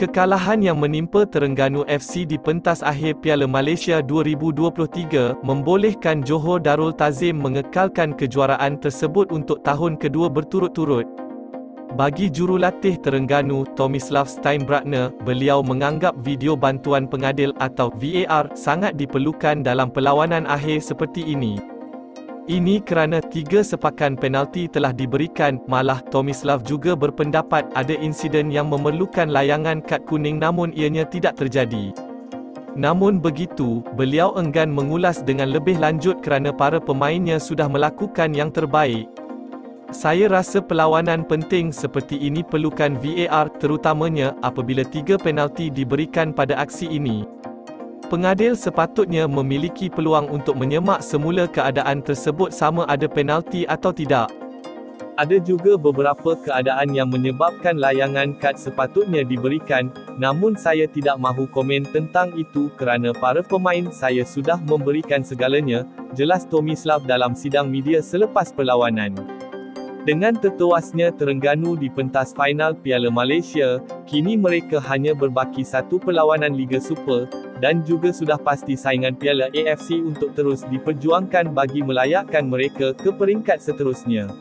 Kekalahan yang menimpa Terengganu FC di pentas akhir Piala Malaysia 2023 membolehkan Johor Darul Tazim mengekalkan kejuaraan tersebut untuk tahun kedua berturut-turut. Bagi jurulatih Terengganu, Tomislav Steinbratner, beliau menganggap video bantuan pengadil atau VAR sangat diperlukan dalam perlawanan akhir seperti ini. Ini kerana tiga sepakan penalti telah diberikan, malah Tomislav juga berpendapat ada insiden yang memerlukan layangan kad kuning namun ianya tidak terjadi. Namun begitu, beliau enggan mengulas dengan lebih lanjut kerana para pemainnya sudah melakukan yang terbaik. Saya rasa perlawanan penting seperti ini perlukan VAR terutamanya apabila tiga penalti diberikan pada aksi ini. Pengadil sepatutnya memiliki peluang untuk menyemak semula keadaan tersebut sama ada penalti atau tidak. Ada juga beberapa keadaan yang menyebabkan layangan kad sepatutnya diberikan, namun saya tidak mahu komen tentang itu kerana para pemain saya sudah memberikan segalanya, jelas Tomislav dalam sidang media selepas perlawanan. Dengan tertuasnya Terengganu di pentas final Piala Malaysia, kini mereka hanya berbaki satu perlawanan Liga Super, dan juga sudah pasti saingan Piala AFC untuk terus diperjuangkan bagi melayakkan mereka ke peringkat seterusnya.